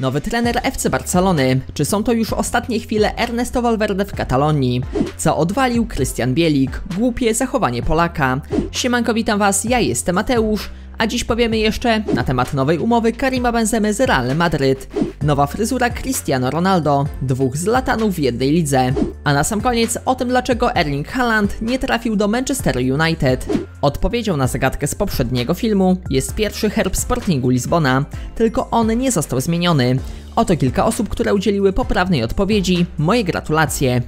Nowy trener FC Barcelony. Czy są to już ostatnie chwile Ernesto Valverde w Katalonii? Co odwalił Krystian Bielik? Głupie zachowanie Polaka. Siemanko, witam was, ja jestem Mateusz. A dziś powiemy jeszcze na temat nowej umowy Karima Benzemy z Real Madryt, nowa fryzura Cristiano Ronaldo, dwóch zlatanów w jednej lidze, a na sam koniec o tym dlaczego Erling Haaland nie trafił do Manchester United. Odpowiedzią na zagadkę z poprzedniego filmu jest pierwszy herb Sportingu Lizbona, tylko on nie został zmieniony. Oto kilka osób, które udzieliły poprawnej odpowiedzi. Moje gratulacje.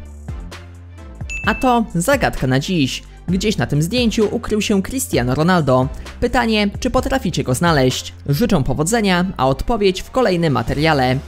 A to zagadka na dziś. Gdzieś na tym zdjęciu ukrył się Cristiano Ronaldo. Pytanie, czy potraficie go znaleźć? Życzę powodzenia, a odpowiedź w kolejnym materiale.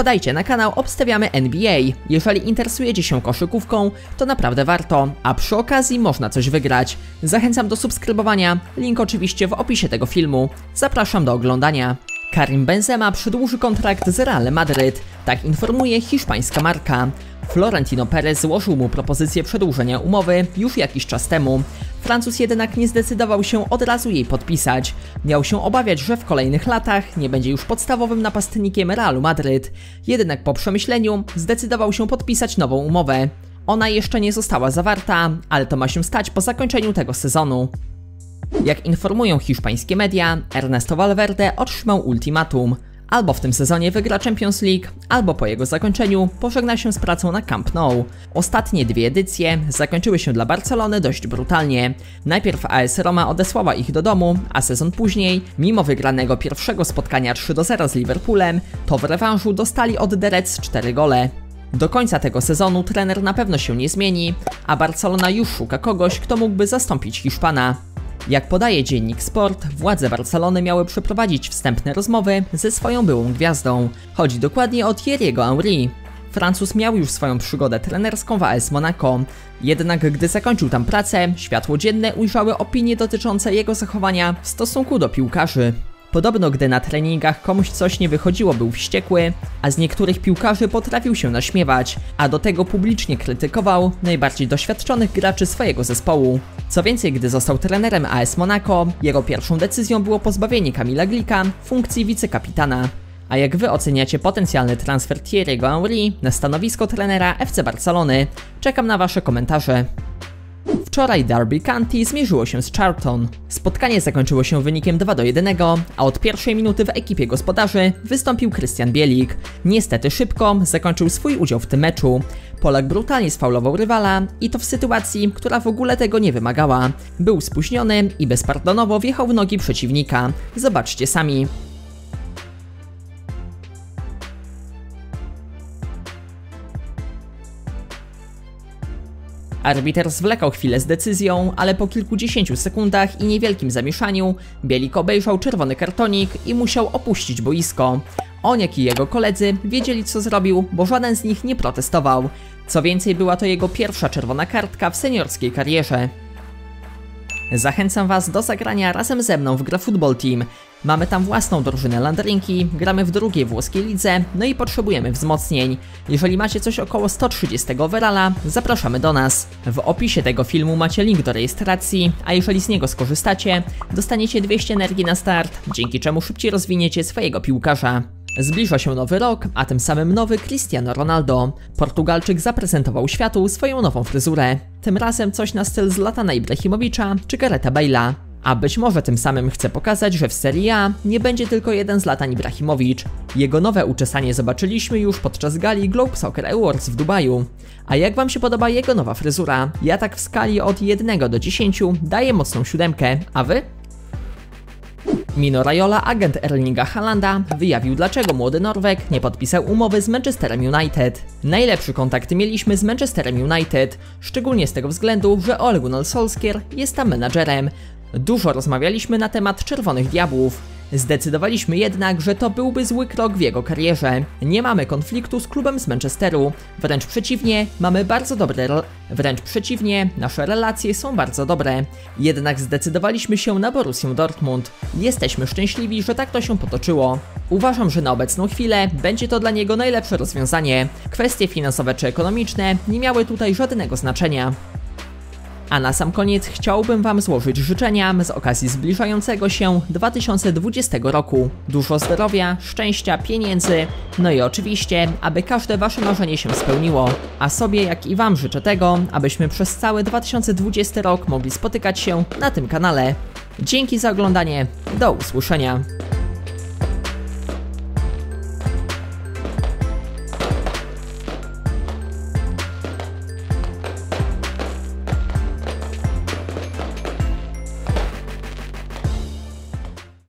Wpadajcie na kanał Obstawiamy NBA. Jeżeli interesujecie się koszykówką, to naprawdę warto, a przy okazji można coś wygrać. Zachęcam do subskrybowania, link oczywiście w opisie tego filmu. Zapraszam do oglądania. Karim Benzema przedłuży kontrakt z Real Madryt, tak informuje hiszpańska marka. Florentino Perez złożył mu propozycję przedłużenia umowy już jakiś czas temu. Francuz jednak nie zdecydował się od razu jej podpisać. Miał się obawiać, że w kolejnych latach nie będzie już podstawowym napastnikiem Realu Madryt. Jednak po przemyśleniu zdecydował się podpisać nową umowę. Ona jeszcze nie została zawarta, ale to ma się stać po zakończeniu tego sezonu. Jak informują hiszpańskie media, Ernesto Valverde otrzymał ultimatum. Albo w tym sezonie wygra Champions League, albo po jego zakończeniu pożegna się z pracą na Camp Nou. Ostatnie dwie edycje zakończyły się dla Barcelony dość brutalnie. Najpierw AS Roma odesłała ich do domu, a sezon później, mimo wygranego pierwszego spotkania 3-0 z Liverpoolem, to w rewanżu dostali od The Reds 4 gole. Do końca tego sezonu trener na pewno się nie zmieni, a Barcelona już szuka kogoś, kto mógłby zastąpić Hiszpana. Jak podaje dziennik Sport, władze Barcelony miały przeprowadzić wstępne rozmowy ze swoją byłą gwiazdą. Chodzi dokładnie o Thierry'ego Henry. Francuz miał już swoją przygodę trenerską w AS Monaco. Jednak gdy zakończył tam pracę, światło dzienne ujrzały opinie dotyczące jego zachowania w stosunku do piłkarzy. Podobno gdy na treningach komuś coś nie wychodziło był wściekły, a z niektórych piłkarzy potrafił się naśmiewać, a do tego publicznie krytykował najbardziej doświadczonych graczy swojego zespołu. Co więcej, gdy został trenerem AS Monaco, jego pierwszą decyzją było pozbawienie Kamila Glika funkcji wicekapitana. A jak wy oceniacie potencjalny transfer Thierry'ego Henry na stanowisko trenera FC Barcelony? Czekam na wasze komentarze. Wczoraj Derby County zmierzyło się z Charlton. Spotkanie zakończyło się wynikiem 2 do 1, a od pierwszej minuty w ekipie gospodarzy wystąpił Krystian Bielik. Niestety szybko zakończył swój udział w tym meczu. Polak brutalnie sfaulował rywala i to w sytuacji, która w ogóle tego nie wymagała. Był spóźniony i bezpardonowo wjechał w nogi przeciwnika. Zobaczcie sami. Arbiter zwlekał chwilę z decyzją, ale po kilkudziesięciu sekundach i niewielkim zamieszaniu Bielik obejrzał czerwony kartonik i musiał opuścić boisko. On jak i jego koledzy wiedzieli co zrobił, bo żaden z nich nie protestował. Co więcej była to jego pierwsza czerwona kartka w seniorskiej karierze. Zachęcam Was do zagrania razem ze mną w grę Football Team. Mamy tam własną drużynę Landrinki, gramy w drugiej włoskiej lidze, no i potrzebujemy wzmocnień. Jeżeli macie coś około 130 overalla, zapraszamy do nas. W opisie tego filmu macie link do rejestracji, a jeżeli z niego skorzystacie, dostaniecie 200 energii na start, dzięki czemu szybciej rozwiniecie swojego piłkarza. Zbliża się nowy rok, a tym samym nowy Cristiano Ronaldo. Portugalczyk zaprezentował światu swoją nową fryzurę. Tym razem coś na styl Zlatana Ibrahimowicza czy Gareta Bale'a. A być może tym samym chce pokazać, że w Serie A nie będzie tylko jeden Zlatan Ibrahimowicz. Jego nowe uczesanie zobaczyliśmy już podczas gali Globe Soccer Awards w Dubaju. A jak wam się podoba jego nowa fryzura? Ja tak w skali od 1 do 10 daję mocną siódemkę, a wy? Mino Raiola, agent Erlinga Halanda, wyjawił dlaczego młody Norweg nie podpisał umowy z Manchesterem United. Najlepszy kontakt mieliśmy z Manchesterem United, szczególnie z tego względu, że Ole Gunnar Solskjaer jest tam menadżerem. Dużo rozmawialiśmy na temat Czerwonych Diabłów. Zdecydowaliśmy jednak, że to byłby zły krok w jego karierze. Nie mamy konfliktu z klubem z Manchesteru, wręcz przeciwnie, mamy bardzo dobre wręcz przeciwnie, nasze relacje są bardzo dobre. Jednak zdecydowaliśmy się na Borussię Dortmund. Jesteśmy szczęśliwi, że tak to się potoczyło. Uważam, że na obecną chwilę będzie to dla niego najlepsze rozwiązanie. Kwestie finansowe czy ekonomiczne nie miały tutaj żadnego znaczenia. A na sam koniec chciałbym Wam złożyć życzenia z okazji zbliżającego się 2020 roku. Dużo zdrowia, szczęścia, pieniędzy, no i oczywiście, aby każde Wasze marzenie się spełniło. A sobie, jak i Wam życzę tego, abyśmy przez cały 2020 rok mogli spotykać się na tym kanale. Dzięki za oglądanie, do usłyszenia.